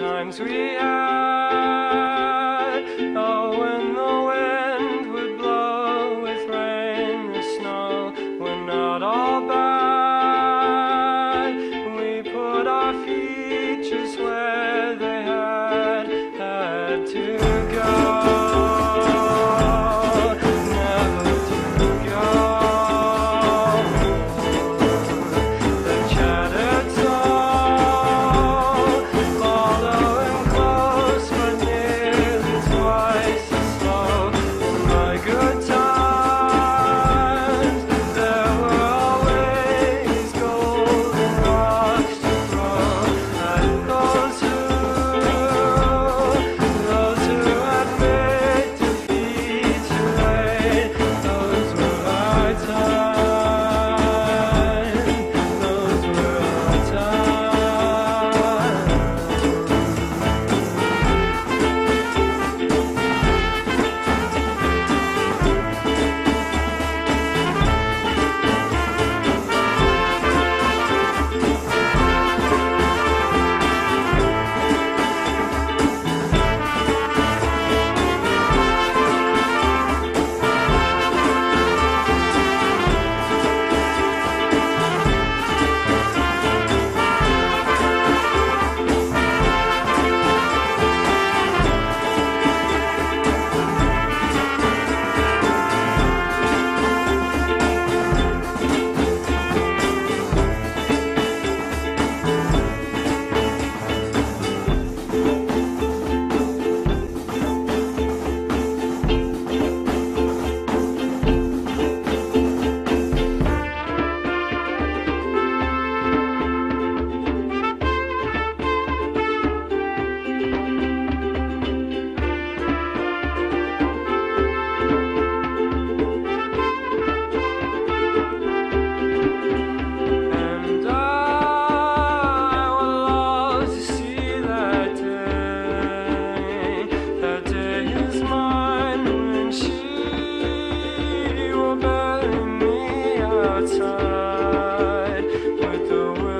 times we ask. side with the world.